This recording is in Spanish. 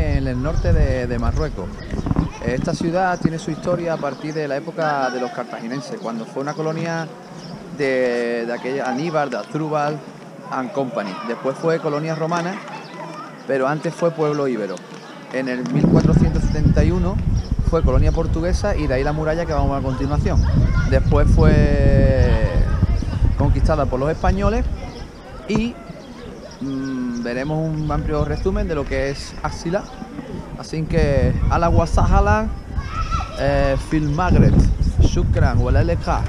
en el norte de, Marruecos. Esta ciudad tiene su historia a partir de la época de los cartaginenses, cuando fue una colonia de, de aquella Aníbal, de Astrubal and Company. Después fue colonia romana, pero antes fue pueblo íbero. En el 1471 fue colonia portuguesa y de ahí la muralla que vamos a, a continuación. Después fue conquistada por los españoles y mm, veremos un amplio resumen de lo que es Axila. Así que a la Wasahala, eh, Phil Magret, Shukran, Walaleka.